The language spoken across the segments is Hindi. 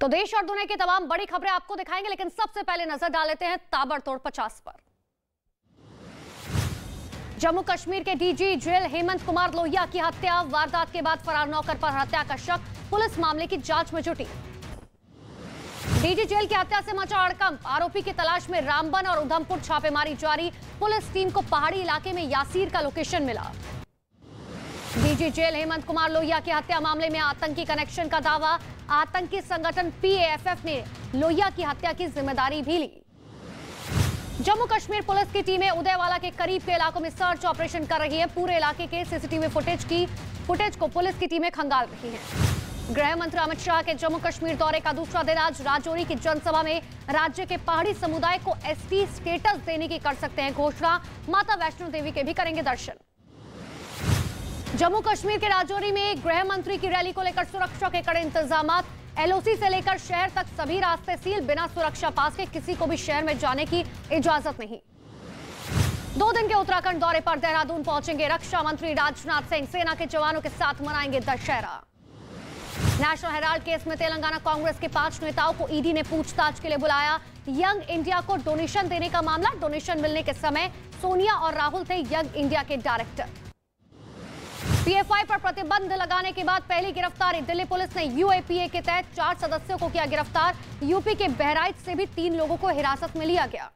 तो देश और दुनिया की तमाम बड़ी खबरें आपको दिखाएँगे, लेकिन सबसे पहले नज़र डाल लेते हैं ताबड़तोड़ पचास पर। जम्मू कश्मीर के डीजी जेल हेमंत कुमार लोहिया की हत्या, वारदात के बाद फरार नौकर पर हत्या का शक, पुलिस मामले की जाँच में जुटी। डीजी जेल की हत्या से मचा अड़कंप, आरोपी की तलाश में रामबन और उधमपुर छापेमारी जारी, पुलिस टीम को पहाड़ी इलाके में यासीर का लोकेशन मिला। डीजी जेल हेमंत कुमार लोहिया की हत्या मामले में आतंकी कनेक्शन का दावा। आतंकी संगठन पीएएफएफ ने लोहिया की हत्या की ज़िम्मेदारी भी ली। जम्मू कश्मीर पुलिस की टीमें उदयवाला के करीब के इलाकों में सर्च ऑपरेशन कर रही है। पूरे इलाके के सीसीटीवी फुटेज की, फुटेज को पुलिस की टीमें खंगाल रही हैं। गृह मंत्री अमित शाह के जम्मू कश्मीर दौरे का दूसरा दिन आज राजौरी की जनसभा में राज्य के पहाड़ी समुदाय को एसटी स्टेटस देने की कर सकते हैं घोषणा। माता वैष्णो देवी के भी करेंगे दर्शन। जम्मू कश्मीर के राजौरी में गृह मंत्री की रैली को लेकर सुरक्षा के कड़े इंतज़ाम एलओसी से लेकर शहर तक सभी रास्ते सील बिना सुरक्षा पास के किसी को भी शहर में जाने की इजाज़त नहीं। दो दिन के उत्तराखंड दौरे पर देहरादून पहुँचेंगे रक्षा मंत्री राजनाथ सिंह। सेना के जवानों के साथ मनाएँगे दशहरा। नेशनल हेराल्ड केस में तेलंगाना कांग्रेस के पाँच नेताओं को ईडी ने पूछताछ के लिए बुलाया। यंग इंडिया को डोनेशन देने का मामला। डोनेशन मिलने के समय सोनिया और राहुल थे यंग इंडिया के डायरेक्टर। पीएफआई पर प्रतिबंध लगाने के बाद पहली गिरफ्तारी। दिल्ली पुलिस ने यूएपीए के तहत चार सदस्यों को किया गिरफ़्तार। यूपी के बहराइच से भी तीन लोगों को हिरासत में लिया गया।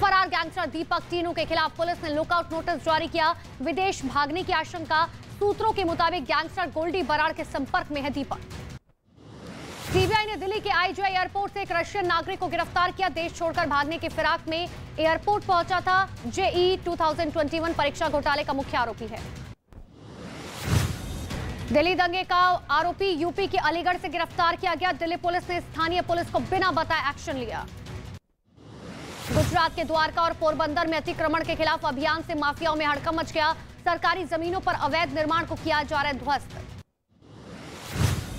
फरार गैंगस्टर दीपक टीनू के खिलाफ पुलिस ने लुकआउट नोटिस जारी किया। विदेश भागने की आशंका। सूत्रों के मुताबिक गैंगस्टर गोल्डी बराड़ के संपर्क में है दीपक। सीबीआई ने दिल्ली के आईजीआई एयरपोर्ट से एक रशियन नागरिक को गिरफ़्तार किया। देश छोड़कर भागने की फिराक में एयरपोर्ट पहुँचा था। जेई 2021 परीक्षा घोटाले का मुख्य आरोपी है। दिल्ली दंगे का आरोपी यूपी के अलीगढ़ से गिरफ़्तार किया गया। दिल्ली पुलिस ने स्थानीय पुलिस को बिना बताए एक्शन लिया। गुजरात के द्वारका और पोरबंदर में अतिक्रमण के खिलाफ अभियान से माफियाओं में हड़कम मच गया। सरकारी जमीनों पर अवैध निर्माण को किया जा रहा है ध्वस्त।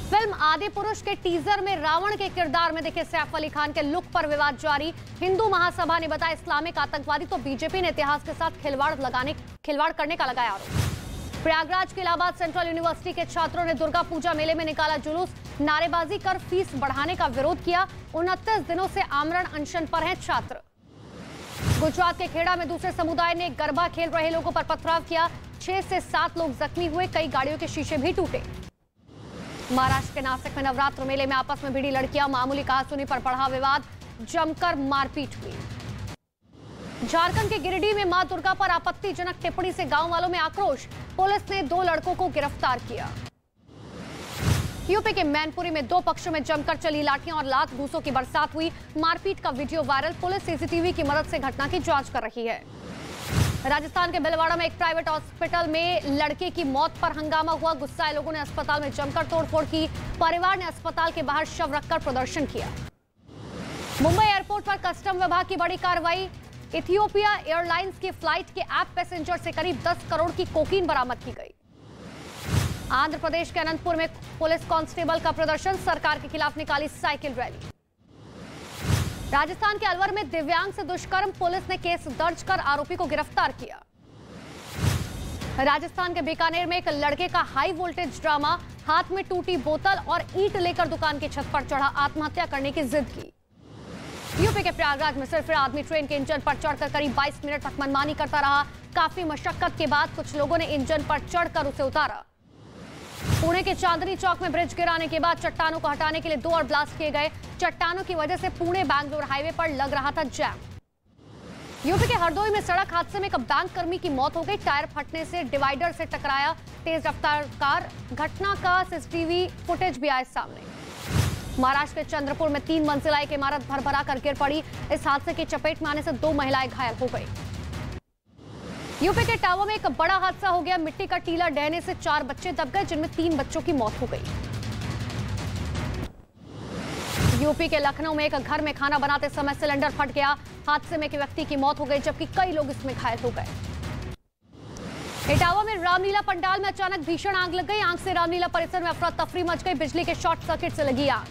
फ़िल्म आदि पुरुष के टीजर में रावण के किरदार में दिखे सैफ अली खान के लुक पर विवाद जारी। हिंदू महासभा ने बताया इस्लामिक आतंकवादी तो बीजेपी ने इतिहास के साथ खिलवाड़ लगाने, खिलवाड़ करने का लगाया आरोप। प्रयागराज के इलाहाबाद सेंट्रल यूनिवर्सिटी के छात्रों ने दुर्गा पूजा मेले में निकाला जुलूस। नारेबाजी कर फ़ीस बढ़ाने का विरोध किया। उनतीस दिनों से आमरण अनशन पर हैं छात्र। गुजरात के खेड़ा में दूसरे समुदाय ने गरबा खेल रहे लोगों पर पथराव किया। छह से सात लोग जख्मी हुए, कई गाड़ियों के शीशे भी टूटे। महाराष्ट्र के नासिक में नवरात्र मेले में आपस में भिड़ी लड़कियाँ, मामूली कहासुनी पर बढ़ा विवाद, जमकर मारपीट हुई। झारखंड के गिरिडीह में माँ दुर्गा पर आपत्तिजनक टिप्पणी से गाँव वालों में आक्रोश, पुलिस ने दो लड़कों को गिरफ़्तार किया। यूपी के मैनपुरी में दो पक्षों में जमकर चली लाठियाँ और लात घूसों की बरसात हुई। मारपीट का वीडियो वायरल, पुलिस सीसीटीवी की मदद से घटना की जाँच कर रही है। राजस्थान के भिलवाड़ा में एक प्राइवेट हॉस्पिटल में लड़के की मौत पर हंगामा हुआ। गुस्साए लोगों ने अस्पताल में जमकर तोड़फोड़ की। परिवार ने अस्पताल के बाहर शव रखकर प्रदर्शन किया। मुंबई एयरपोर्ट पर कस्टम विभाग की बड़ी कार्रवाई। इथियोपिया एयरलाइंस की फ़्लाइट के ऐप पैसेंजर से करीब 10 करोड़ की कोकीन बरामद की गई। आंध्र प्रदेश के अनंतपुर में पुलिस कांस्टेबल का प्रदर्शन। सरकार के खिलाफ निकाली साइकिल रैली। राजस्थान के अलवर में दिव्यांग से दुष्कर्म, पुलिस ने केस दर्ज कर आरोपी को गिरफ़्तार किया। राजस्थान के बीकानेर में एक लड़के का हाई वोल्टेज ड्रामा, हाथ में टूटी बोतल और ईट लेकर दुकान की छत पर चढ़ा आत्महत्या करने की जिद की। यूपी के प्रयागराज में सिर्फ़ आदमी ट्रेन के इंजन पर चढ़कर करीब 22 मिनट तक मनमानी करता रहा। काफ़ी मशक्कत के बाद कुछ लोगों ने इंजन पर चढ़कर उसे उतारा। पुणे के चांदनी चौक में ब्रिज गिराने के बाद चट्टानों को हटाने के लिए दो और ब्लास्ट किए गए। चट्टानों की वजह से पुणे, बैंगलोर हाईवे पर लग रहा था जैम। यूपी के हरदोई में सड़क हादसे में एक बैंक कर्मी की मौत हो गई। टायर फटने से डिवाइडर से टकराया तेज रफ्तार कार। घटना का सीसीटीवी फुटेज भी आए सामने। महाराष्ट्र के चंद्रपुर में तीन मंजिला एक इमारत भरभरा कर गिर पड़ी। इस हादसे की चपेट में आने से दो महिलाएँ घायल हो गई। यूपी के टावा में एक बड़ा हादसा हो गया। मिट्टी का टीला डहने से चार बच्चे दब गए, जिनमें तीन बच्चों की मौत हो गई। यूपी के लखनऊ में एक घर में खाना बनाते समय सिलेंडर फट गया। हादसे में एक व्यक्ति की मौत हो गई, जबकि कई लोग इसमें घायल हो गए। इटावा में रामलीला पंडाल में अचानक भीषण आग लग गई। आग से रामलीला परिसर में अफरा तफरी मच गई। बिजली के शॉर्ट सर्किट से लगी आग।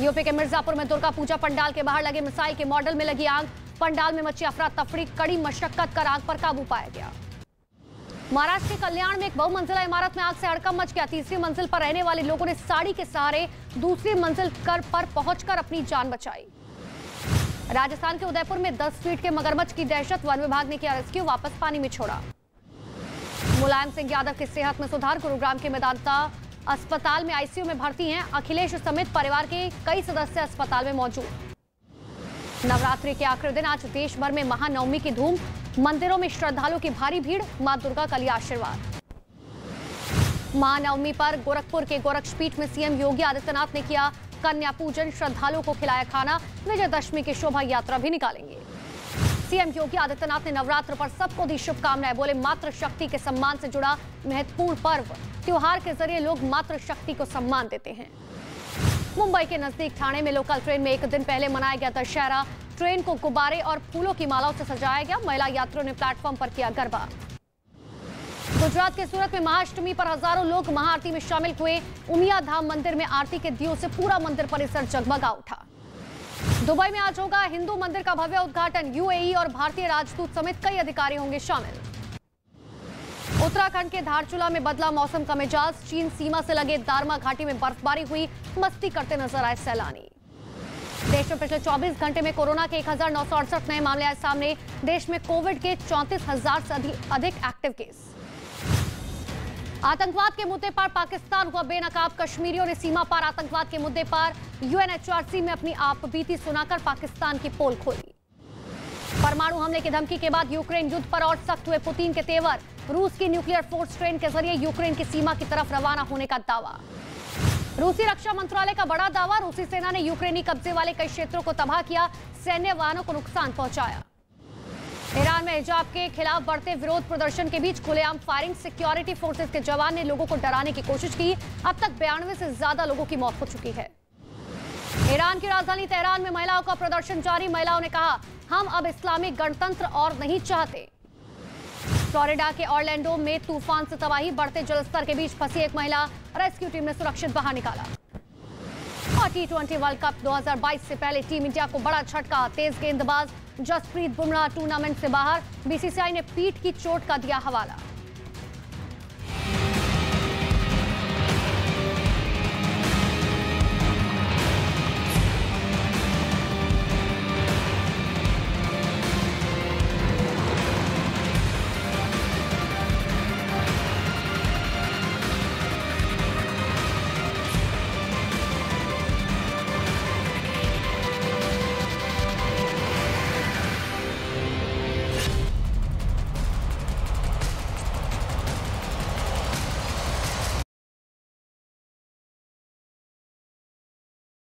यूपी के मिर्जापुर में दुर्गा पूजा पंडाल के बाहर लगे मिसाइल के मॉडल में लगी आग। पंडाल में मची अफरा तफरी, कड़ी मशक्कत कर आग पर काबू पाया गया। महाराष्ट्र के कल्याण में एक बहुमंजिला इमारत में आग से हड़कम मच गया। तीसरी मंजिल पर रहने वाले लोगों ने साड़ी के सहारे दूसरी मंजिल कर पर पहुंचकर अपनी जान बचाई। राजस्थान के उदयपुर में 10 फीट के मगरमच्छ की दहशत, वन विभाग ने किया रेस्क्यू, वापस पानी में छोड़ा। मुलायम सिंह यादव की सेहत में सुधार, गुरुग्राम के मेदांता अस्पताल में आईसीयू में भर्ती हैं। अखिलेश समेत परिवार के कई सदस्य अस्पताल में मौजूद। नवरात्रि के आखिरी दिन आज देश भर में महानवमी की धूम। मंदिरों में श्रद्धालुओं की भारी भीड़, माँ दुर्गा का लिया आशीर्वाद। महानवमी पर गोरखपुर के गोरक्षपीठ में सीएम योगी आदित्यनाथ ने किया कन्या पूजन। श्रद्धालुओं को खिलाया खाना। विजयदशमी की शोभा यात्रा भी निकालेंगे। सीएम योगी आदित्यनाथ ने नवरात्र पर सबको दी शुभकामनाएँ, बोले, मातृ शक्ति के सम्मान से जुड़ा महत्वपूर्ण पर्व। त्योहार के ज़रिए लोग मातृ शक्ति को सम्मान देते हैं। मुंबई के नज़दीक ठाणे में लोकल ट्रेन में एक दिन पहले मनाया गया दशहरा ट्रेन को गुब्बारे और फूलों की मालाओं से सजाया गया। महिला यात्रियों ने प्लेटफॉर्म पर किया गरबा। गुजरात के सूरत में महाअष्टमी पर हज़ारों लोग महाआरती में शामिल हुए। उमिया धाम मंदिर में आरती के दियो से पूरा मंदिर परिसर जगमगा उठा। दुबई में आज होगा हिंदू मंदिर का भव्य उद्घाटन। यूएई और भारतीय राजदूत समेत कई अधिकारी होंगे शामिल। उत्तराखंड के धारचूला में बदला मौसम का मिजाज, चीन सीमा से लगे दारमा घाटी में बर्फबारी हुई, मस्ती करते नज़र आए सैलानी। देश में पिछले 24 घंटे में कोरोना के एक हज़ार नौ सौ अड़सठ नए मामले आए सामने, देश में कोविड के चौंतीस हज़ार से अधिक एक्टिव केस। आतंकवाद के मुद्दे पर पाकिस्तान हुआ बेनकाब, कश्मीरियों ने सीमा पार आतंकवाद के मुद्दे पर यूएनएचआरसी में अपनी आप बीती सुनाकर पाकिस्तान की पोल खोली। परमाणु हमले की धमकी के बाद यूक्रेन युद्ध पर और सख्त हुए पुतिन के तेवर। रूस की न्यूक्लियर फोर्स ट्रेन के ज़रिए यूक्रेन की सीमा की तरफ़ रवाना होने का दावा। रूसी रक्षा मंत्रालय का बड़ा दावा, रूसी सेना ने यूक्रेनी कब्जे वाले कई क्षेत्रों को तबाह किया, सैन्य वाहनों को नुकसान पहुँचाया। ईरान में हिजाब के खिलाफ बढ़ते विरोध प्रदर्शन के बीच खुलेआम फायरिंग, सिक्योरिटी फोर्सेस के जवान ने लोगों को डराने की कोशिश की। अब तक बयानवे से ज़्यादा लोगों की मौत हो चुकी है। ईरान की राजधानी तेहरान में महिलाओं का प्रदर्शन जारी। महिलाओं ने कहा, हम अब इस्लामिक गणतंत्र और नहीं चाहते। फ्लोरिडा के ऑरलैंडो में तूफ़ान से तबाही, बढ़ते जलस्तर के बीच फंसी एक महिला। रेस्क्यू टीम ने सुरक्षित बाहर निकाला। और टी ट्वेंटी वर्ल्ड कप 2022 से पहले टीम इंडिया को बड़ा झटका, तेज गेंदबाज जसप्रीत बुमराह टूर्नामेंट से बाहर। बीसीसीआई ने पीठ की चोट का दिया हवाला।